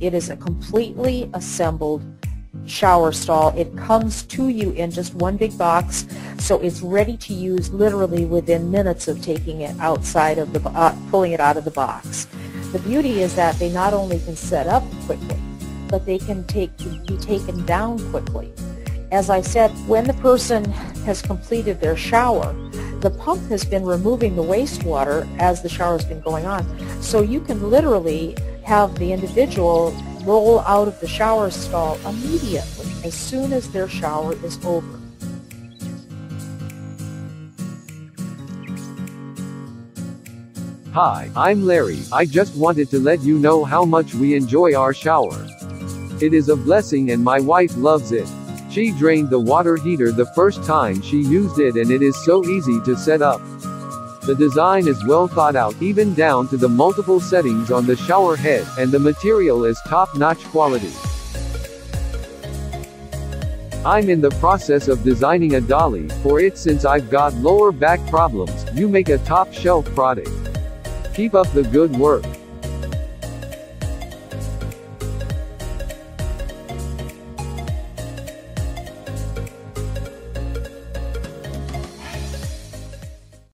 It is a completely assembled shower stall. It comes to you in just one big box, so it's ready to use literally within minutes of taking it outside of the, uh, pulling it out of the box. The beauty is that they not only can set up quickly, but they can take be taken down quickly. As I said, when the person has completed their shower, the pump has been removing the wastewater as the shower has been going on. So you can literally have the individual roll out of the shower stall immediately as soon as their shower is over. Hi, I'm Larry. I just wanted to let you know how much we enjoy our shower. It is a blessing and my wife loves it. She drained the water heater the first time she used it and it is so easy to set up. The design is well thought out even down to the multiple settings on the shower head, and the material is top-notch quality. I'm in the process of designing a dolly for it since I've got lower back problems. You make a top shelf product. Keep up the good work.